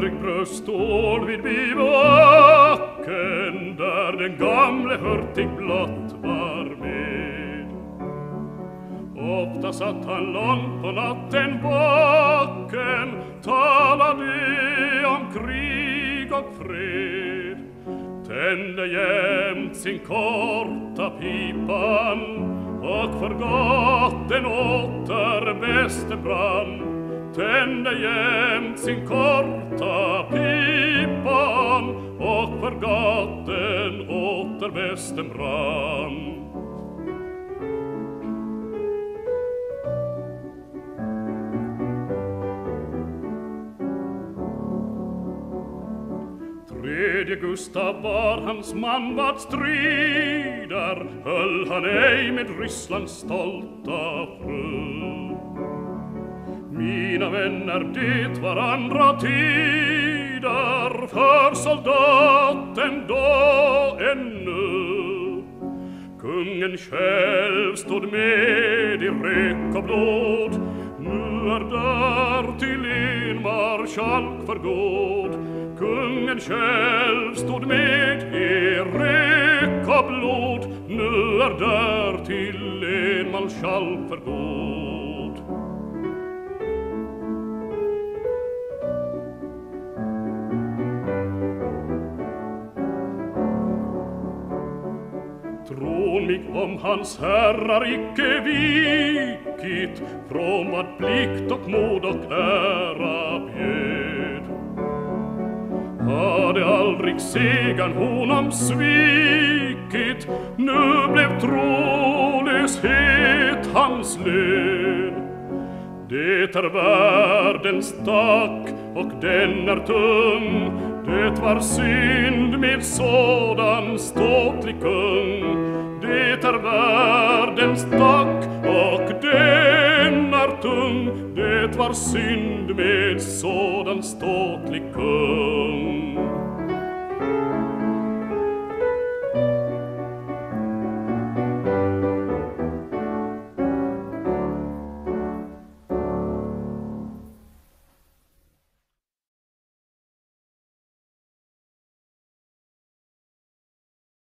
Aldrig bröststål vid bivaken där den gamle hurtig blott var med. Ofta satt han långt på natten vaken talade om krig och fred tände jämt sin korta pipan och förgatt den åter bäste brann tände jämt sin korta pipan och för gaten åter västen brann. Tredje Gustav var hans man vad strider höll han ej med Rysslands stolta fru. Minä var andra tider för soldaten då ännu. Kungen själv stod med i rök och blod. Nu är där till en marskalk förgåd. Kungen själv stod med i rök och blod. Nu är där till en marskalk förgåd. Tron mig om hans herrar icke vikit från vad plikt och mod och ära bjöd. Hade aldrig segern honom svikit, nu blev trolöshet hans lön. Det är världens tack och den är tung Det var synd med sådan ståtlig kung det var synd med sådan ståtlig kung.